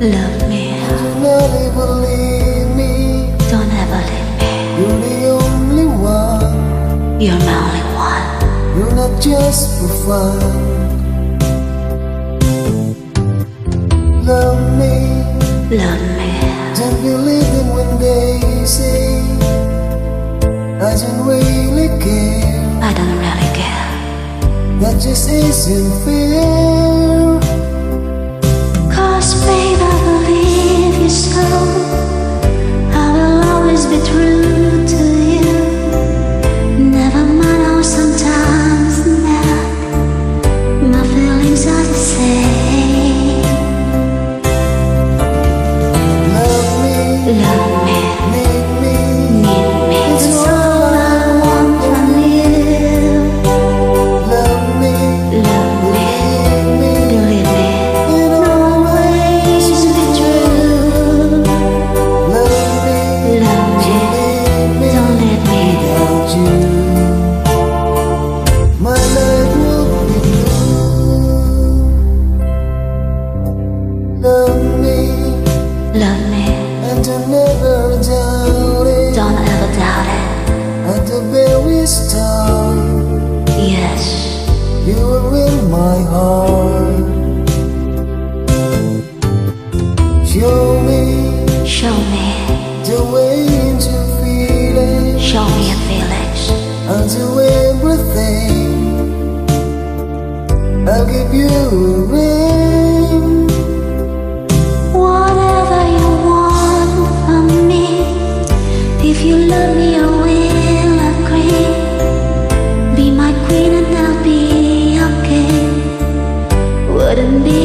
Love me. Me. Don't ever leave me. You're the only one. You're my only one. You're not just for fun. Love me. Love me. Don't believe them when they say I don't really care. I don't really care. That just isn't fair. ever doubt it. Don't ever doubt it. At the very start. Yes. You were in my heart. Show me. Show me. The way into feeling. Show me a feeling. I'll do everything. I'll give you a wouldn't be